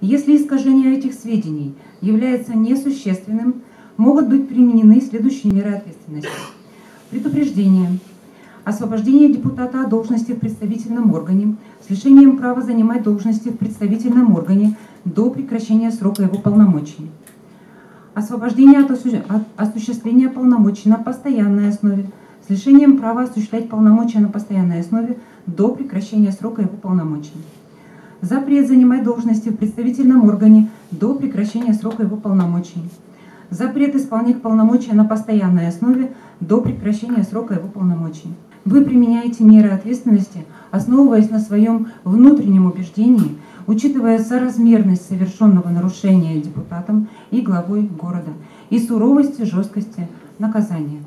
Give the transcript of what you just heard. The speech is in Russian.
Если искажение этих сведений является несущественным, могут быть применены следующие меры ответственности. Предупреждение. Освобождение депутата от должности в представительном органе с лишением права занимать должности в представительном органе до прекращения срока его полномочий. Освобождение от, осу... от осуществления полномочий на постоянной основе с лишением права осуществлять полномочия на постоянной основе до прекращения срока его полномочий. Запрет занимать должности в представительном органе до прекращения срока его полномочий. Запрет исполнять полномочия на постоянной основе до прекращения срока его полномочий. Вы применяете меры ответственности, основываясь на своем внутреннем убеждении, учитывая соразмерность совершенного нарушения депутатом и главой города и суровость и жесткости наказания.